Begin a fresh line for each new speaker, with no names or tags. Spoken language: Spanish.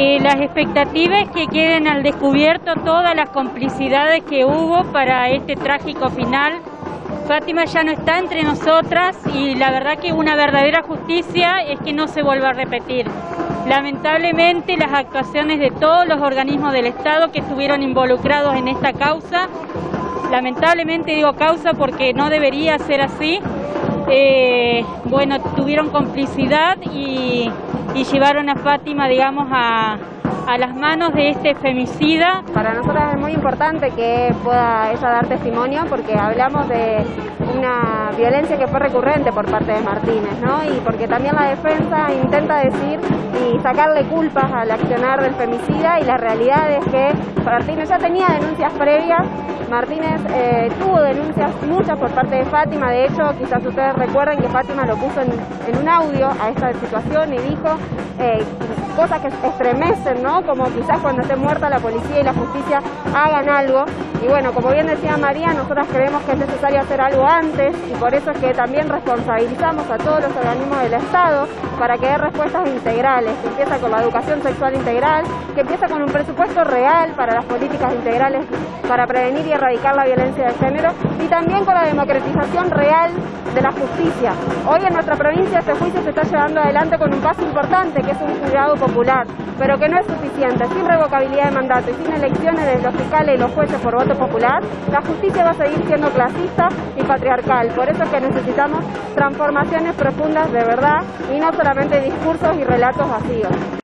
Las expectativas es que queden al descubierto todas las complicidades que hubo para este trágico final. Fátima ya no está entre nosotras y la verdad que una verdadera justicia es que no se vuelva a repetir. Lamentablemente las actuaciones de todos los organismos del Estado que estuvieron involucrados en esta causa, lamentablemente digo causa porque no debería ser así, eh, bueno, tuvieron complicidad y, y llevaron a Fátima, digamos, a, a las manos de este femicida.
Para nosotros es muy importante que pueda ella dar testimonio porque hablamos de una violencia que fue recurrente por parte de Martínez, ¿no? Y porque también la defensa intenta decir y sacarle culpas al accionar del femicida y la realidad es que Martínez ya tenía denuncias previas, Martínez eh, tuvo denuncias muchas por parte de Fátima, de hecho quizás ustedes recuerden que Fátima lo puso en, en un audio a esta situación y dijo eh, cosas que estremecen, ¿no? Como quizás cuando esté muerta la policía y la justicia hagan algo. Y bueno, como bien decía María, nosotras creemos que es necesario hacer algo antes y por eso es que también responsabilizamos a todos los organismos del Estado para que dé respuestas integrales, que empieza con la educación sexual integral, que empieza con un presupuesto real para las políticas integrales para prevenir y erradicar la violencia de género y también con la democratización real de la justicia. Hoy en nuestra provincia este juicio se está llevando adelante con un paso importante que es un jurado popular, pero que no es suficiente. Sin revocabilidad de mandato y sin elecciones de los fiscales y los jueces por voto popular, la justicia va a seguir siendo clasista y patriarcal. Por eso es que necesitamos transformaciones profundas de verdad y no solamente discursos y relatos vacíos.